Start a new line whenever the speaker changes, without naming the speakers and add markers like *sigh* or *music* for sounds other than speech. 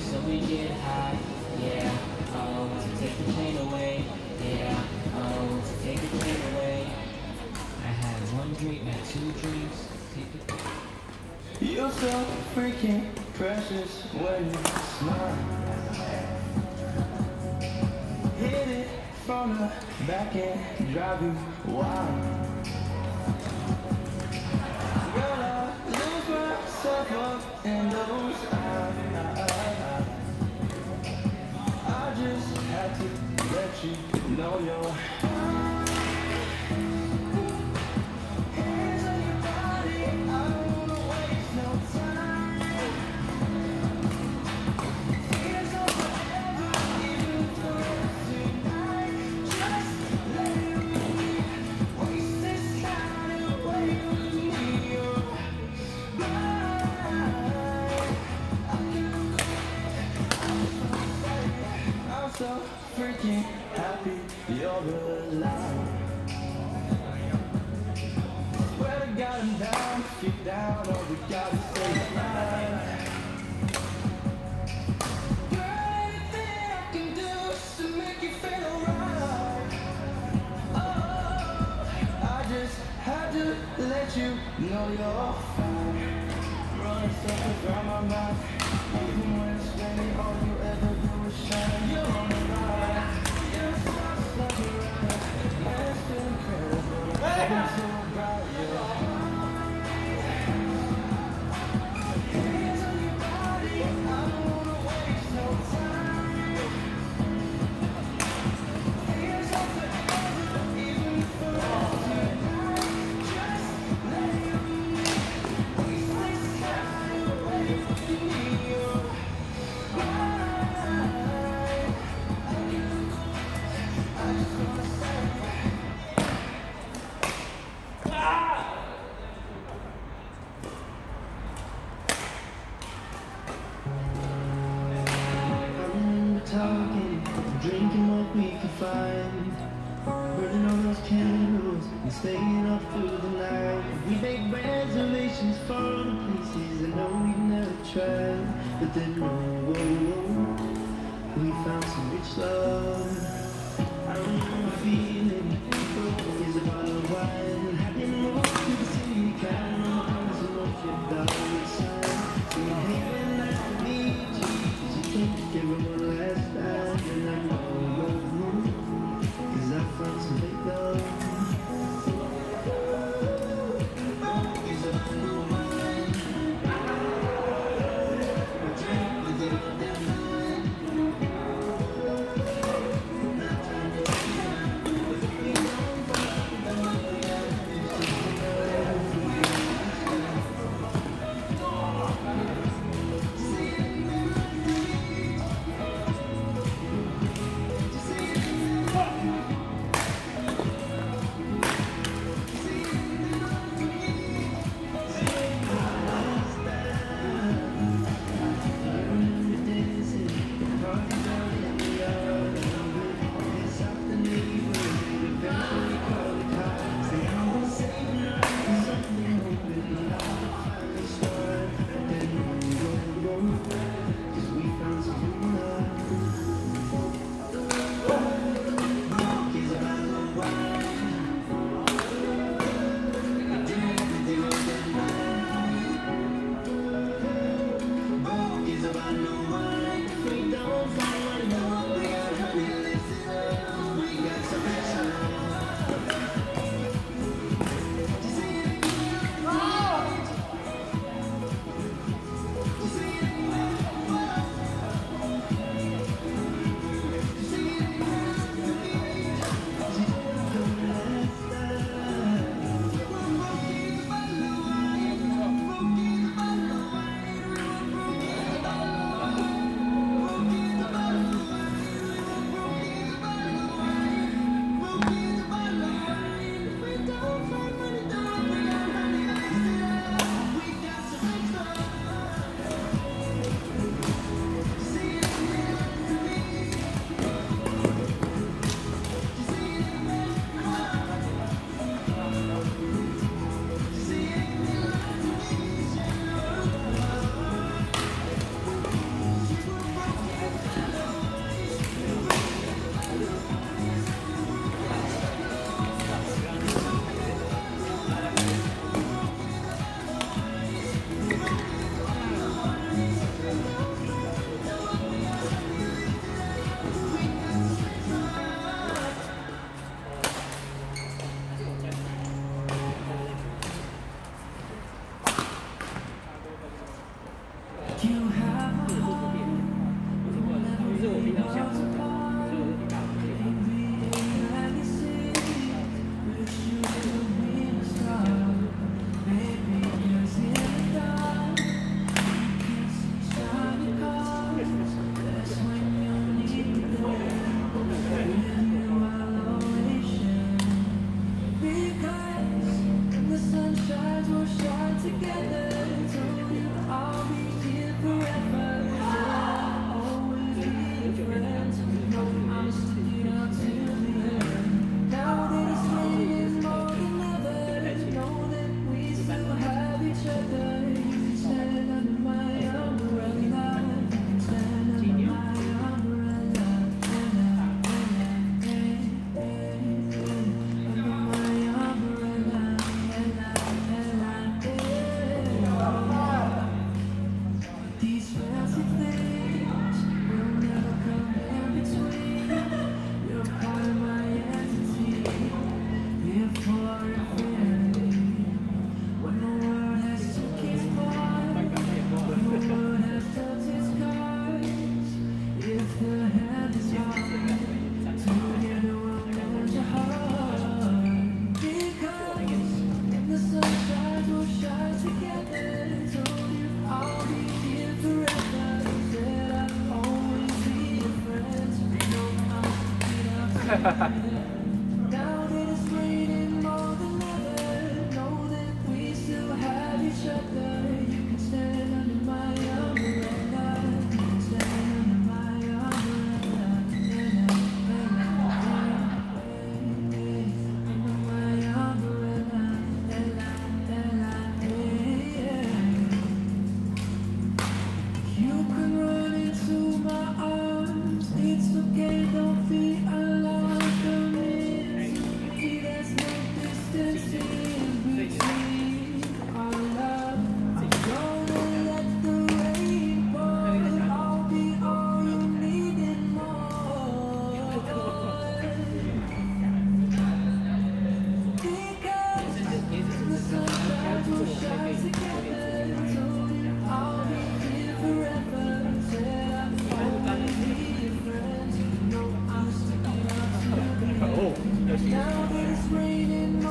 So we get high, yeah, oh, to take the pain away, yeah, oh, to take the pain away. I had one drink, had two drinks. take the You're so freaking precious when you smile. Hit it from the back and drive you wild. in those eyes. Let you I can do is to make you feel right. I just had to let you know you're fine. Even when it's raining, all you ever do is shine. You're we could find. Burning all those candles and staying up through the night. We made reservations for the places I know we've never tried. But then, oh, oh, oh, we found some rich love. ha *laughs* ha
Now that it's raining